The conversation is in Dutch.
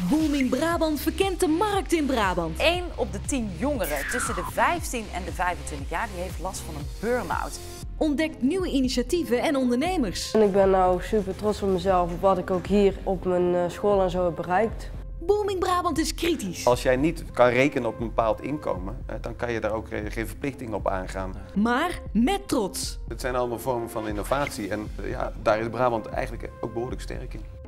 Booming Brabant verkent de markt in Brabant. 1 op de 10 jongeren tussen de 15 en de 25 jaar die heeft last van een burn-out. Ontdekt nieuwe initiatieven en ondernemers. Ik ben nou super trots op mezelf op wat ik ook hier op mijn eh, school en zo heb bereikt. Booming Brabant is kritisch. Als jij niet kan rekenen op een bepaald inkomen, eh, dan kan je daar ook eh, geen verplichting op aangaan. Maar met trots. Het zijn allemaal vormen van innovatie en ja, daar is Brabant eigenlijk ook behoorlijk sterk in.